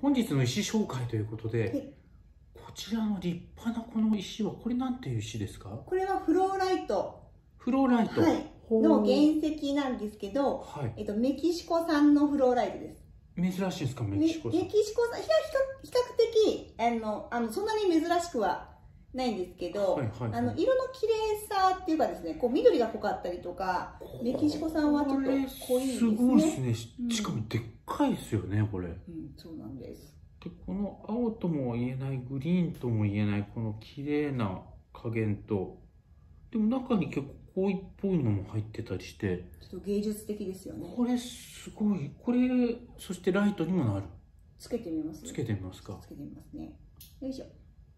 本日の石紹介ということで、はい。こちらの立派なこの石はこれなんていう石ですか？これはフローライト。フローライト、はい。の原石なんですけど、はい。えっと、メキシコ産のフローライトです。珍しいんですかメメキシコさんメキシコ産、比較比較的あのあの、そんなに珍しくはないんですけど、はいはいはい。あの色の綺麗さっていうかですね、こう緑が濃かったりとか、メキシコ産はちょっと濃いですね。すごいですね。しかもでっかいですよねこれ。でうん、そうなんです。この青とも言えないグリーンとも言えないこの綺麗な加減とでも中に結構紅っぽいのも入ってたりして。ちょっと芸術的ですよね。これすごいこれそしてライトにもなる。つけてみます？つけてみますか？つけてみますね。よいしょ。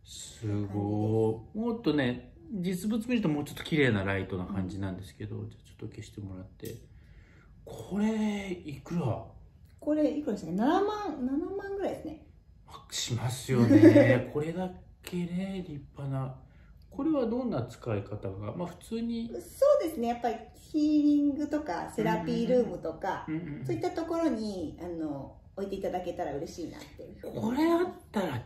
すごいもっとね実物見るともうちょっと綺麗なライトな感じなんですけど、じゃあちょっと消してもらって。これいくら？これいくらでしたっけ ?7 万、7万ぐらいですね。しますよね。これだけね立派な。これはどんな使い方が？まあ普通に、そうですね。やっぱりヒーリングとかセラピールームとか、うんうんそういったところにあの置いていただけたら嬉しいなっていう。これあったら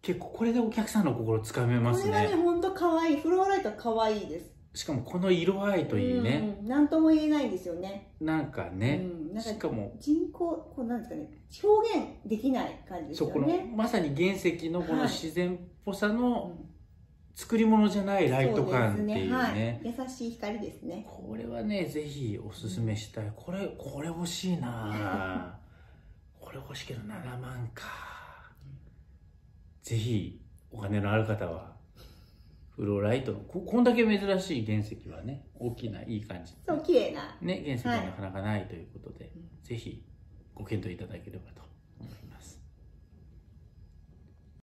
結構これでお客さんの心つかめますこれはねね本当可愛い。フローライト可愛いですしかもこの色合いといいね、うん、なんとも言えないんですよね。なんかね、うん、なんかしかも。人工こうなんですかね表現できない感じですそうこのよねまさに原石のこのはい。自然っぽさのうん。作り物じゃないライト感っていうね。はい、優しい光ですね。これはねぜひおすすめしたい。これこれ欲しいな。これ欲しいけど7万か。ぜひお金のある方はフローライトのここんだけ珍しい原石はね大きないい感じそう綺麗な。ね原石ははい。なかなかないということで、うん。ぜひご検討いただければと